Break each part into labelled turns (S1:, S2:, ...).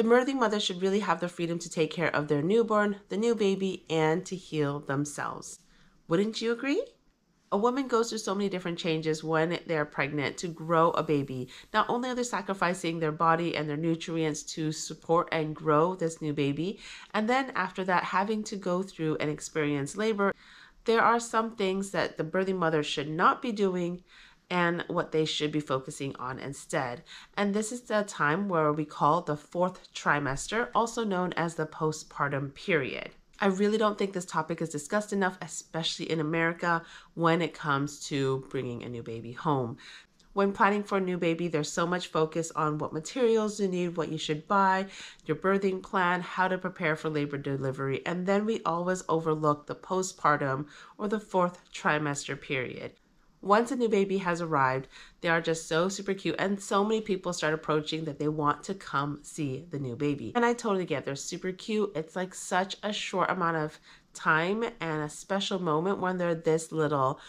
S1: The birthing mother should really have the freedom to take care of their newborn, the new baby, and to heal themselves. Wouldn't you agree? A woman goes through so many different changes when they're pregnant to grow a baby. Not only are they sacrificing their body and their nutrients to support and grow this new baby, and then after that, having to go through and experience labor, there are some things that the birthing mother should not be doing and what they should be focusing on instead. And this is the time where we call the fourth trimester, also known as the postpartum period. I really don't think this topic is discussed enough, especially in America, when it comes to bringing a new baby home. When planning for a new baby, there's so much focus on what materials you need, what you should buy, your birthing plan, how to prepare for labor delivery, and then we always overlook the postpartum or the fourth trimester period once a new baby has arrived, they are just so super cute, and so many people start approaching that they want to come see the new baby. And I totally get they're super cute. It's like such a short amount of time and a special moment when they're this little.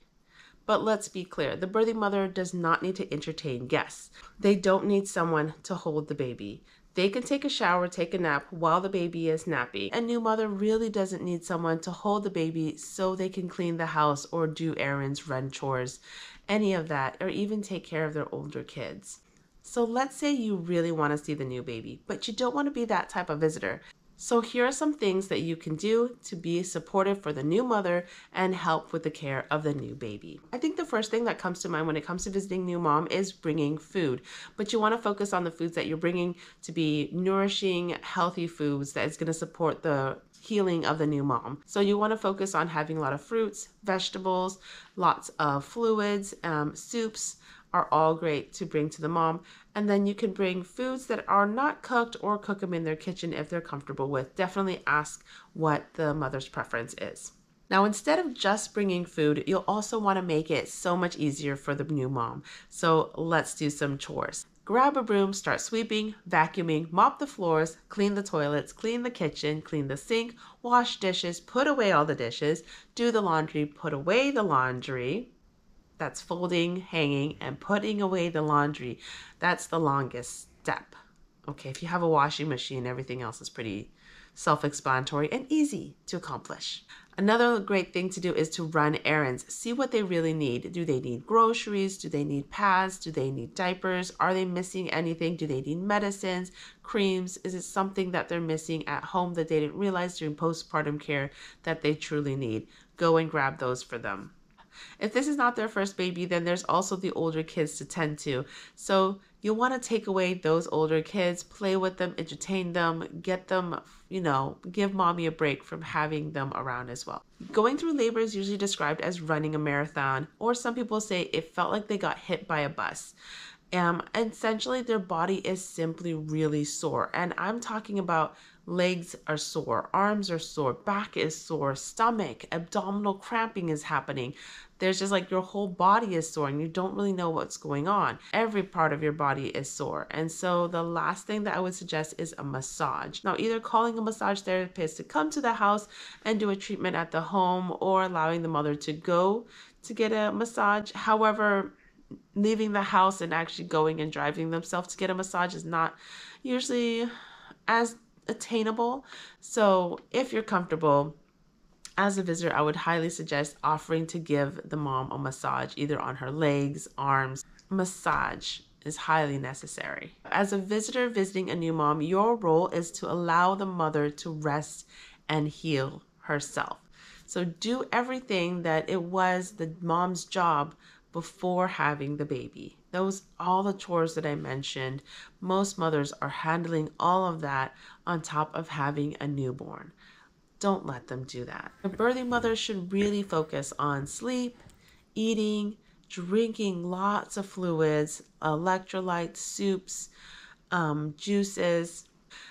S1: But let's be clear the birthing mother does not need to entertain guests. They don't need someone to hold the baby. They can take a shower, take a nap while the baby is napping. A new mother really doesn't need someone to hold the baby so they can clean the house or do errands, run chores, any of that, or even take care of their older kids. So let's say you really want to see the new baby, but you don't want to be that type of visitor. So, here are some things that you can do to be supportive for the new mother and help with the care of the new baby. I think the first thing that comes to mind when it comes to visiting new mom is bringing food, but you want to focus on the foods that you're bringing to be nourishing, healthy foods that is going to support the healing of the new mom. So you want to focus on having a lot of fruits, vegetables, lots of fluids, um, soups, are all great to bring to the mom. And then you can bring foods that are not cooked or cook them in their kitchen if they're comfortable with. Definitely ask what the mother's preference is. Now, instead of just bringing food, you'll also want to make it so much easier for the new mom. So let's do some chores. Grab a broom, start sweeping, vacuuming, mop the floors, clean the toilets, clean the kitchen, clean the sink, wash dishes, put away all the dishes, do the laundry, put away the laundry, that's folding, hanging, and putting away the laundry. That's the longest step. Okay, if you have a washing machine, everything else is pretty self explanatory and easy to accomplish. Another great thing to do is to run errands. See what they really need. Do they need groceries? Do they need pads? Do they need diapers? Are they missing anything? Do they need medicines, creams? Is it something that they're missing at home that they didn't realize during postpartum care that they truly need? Go and grab those for them. If this is not their first baby, then there's also the older kids to tend to. So you'll want to take away those older kids, play with them, entertain them, get them, you know, give mommy a break from having them around as well. Going through labor is usually described as running a marathon, or some people say it felt like they got hit by a bus. Um, essentially, their body is simply really sore. And I'm talking about legs are sore, arms are sore, back is sore, stomach, abdominal cramping is happening. There's just like your whole body is sore and you don't really know what's going on. Every part of your body is sore. And so the last thing that I would suggest is a massage. Now, either calling a massage therapist to come to the house and do a treatment at the home or allowing the mother to go to get a massage. However, leaving the house and actually going and driving themselves to get a massage is not usually as attainable. So if you're comfortable, as a visitor, I would highly suggest offering to give the mom a massage, either on her legs, arms. Massage is highly necessary. As a visitor visiting a new mom, your role is to allow the mother to rest and heal herself. So do everything that it was the mom's job before having the baby. Those all the chores that I mentioned, most mothers are handling all of that on top of having a newborn. Don't let them do that. A birthing mother should really focus on sleep, eating, drinking lots of fluids, electrolytes, soups, um, juices,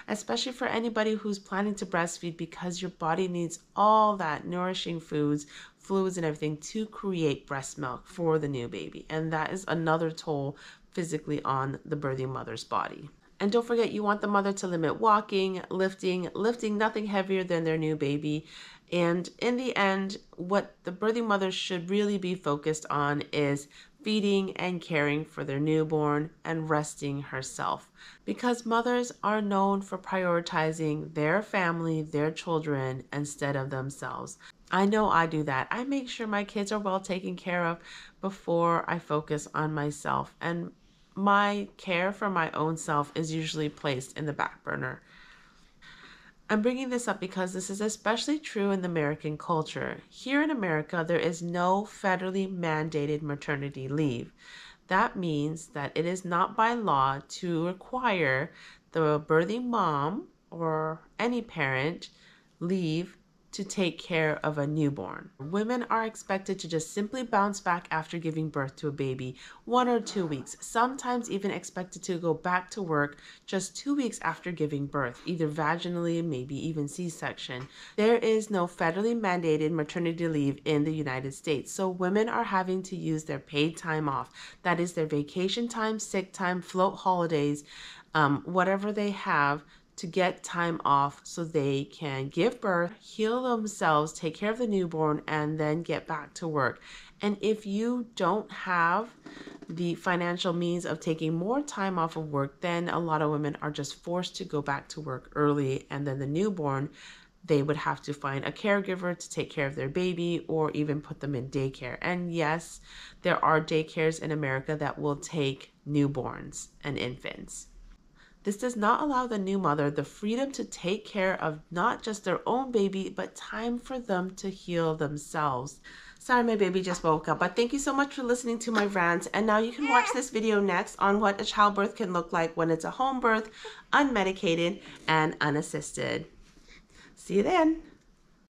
S1: especially for anybody who's planning to breastfeed because your body needs all that nourishing foods fluids and everything to create breast milk for the new baby. And that is another toll physically on the birthing mother's body. And don't forget, you want the mother to limit walking, lifting, lifting nothing heavier than their new baby. And in the end, what the birthing mother should really be focused on is feeding and caring for their newborn, and resting herself. Because mothers are known for prioritizing their family, their children, instead of themselves. I know I do that. I make sure my kids are well taken care of before I focus on myself. And my care for my own self is usually placed in the back burner. I'm bringing this up because this is especially true in the American culture. Here in America, there is no federally mandated maternity leave. That means that it is not by law to require the birthing mom or any parent leave to take care of a newborn. Women are expected to just simply bounce back after giving birth to a baby, one or two weeks, sometimes even expected to go back to work just two weeks after giving birth, either vaginally, maybe even C section. There is no federally mandated maternity leave in the United States, so women are having to use their paid time off. That is their vacation time, sick time, float holidays, um, whatever they have to get time off so they can give birth, heal themselves, take care of the newborn, and then get back to work. And if you don't have the financial means of taking more time off of work, then a lot of women are just forced to go back to work early. And then the newborn, they would have to find a caregiver to take care of their baby or even put them in daycare. And yes, there are daycares in America that will take newborns and infants. This does not allow the new mother the freedom to take care of not just their own baby, but time for them to heal themselves. Sorry, my baby just woke up, but thank you so much for listening to my rant. And now you can watch this video next on what a childbirth can look like when it's a home birth, unmedicated, and unassisted. See you then.